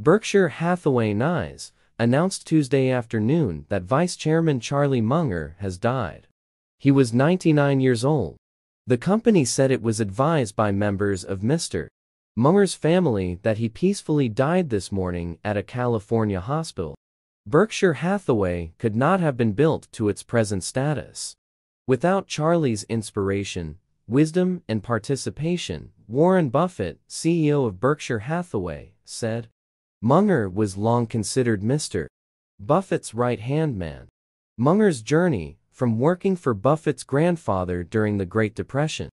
Berkshire Hathaway Inc. announced Tuesday afternoon that Vice Chairman Charlie Munger has died. He was 99 years old. The company said it was advised by members of Mr. Munger's family that he peacefully died this morning at a California hospital. Berkshire Hathaway could not have been built to its present status. Without Charlie's inspiration, wisdom, and participation, Warren Buffett, CEO of Berkshire Hathaway, said. Munger was long considered Mr. Buffett's right-hand man. Munger's journey, from working for Buffett's grandfather during the Great Depression,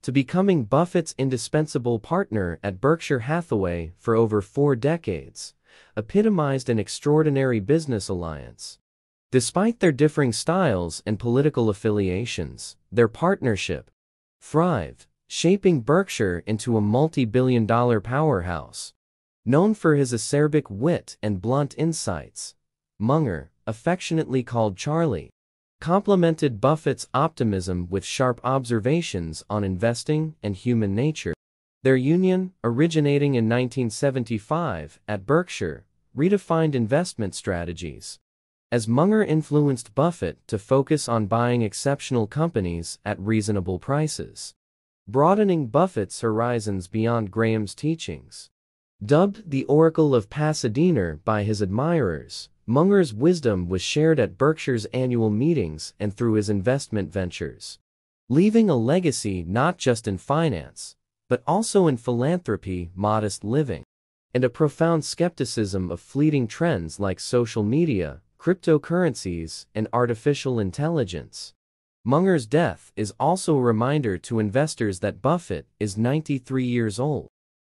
to becoming Buffett's indispensable partner at Berkshire Hathaway for over four decades, epitomized an extraordinary business alliance. Despite their differing styles and political affiliations, their partnership thrived, shaping Berkshire into a multi-billion dollar powerhouse. Known for his acerbic wit and blunt insights, Munger, affectionately called Charlie, complemented Buffett's optimism with sharp observations on investing and human nature. Their union, originating in 1975 at Berkshire, redefined investment strategies. As Munger influenced Buffett to focus on buying exceptional companies at reasonable prices, broadening Buffett's horizons beyond Graham's teachings. Dubbed the Oracle of Pasadena by his admirers, Munger's wisdom was shared at Berkshire's annual meetings and through his investment ventures, leaving a legacy not just in finance, but also in philanthropy, modest living, and a profound skepticism of fleeting trends like social media, cryptocurrencies, and artificial intelligence. Munger's death is also a reminder to investors that Buffett is 93 years old.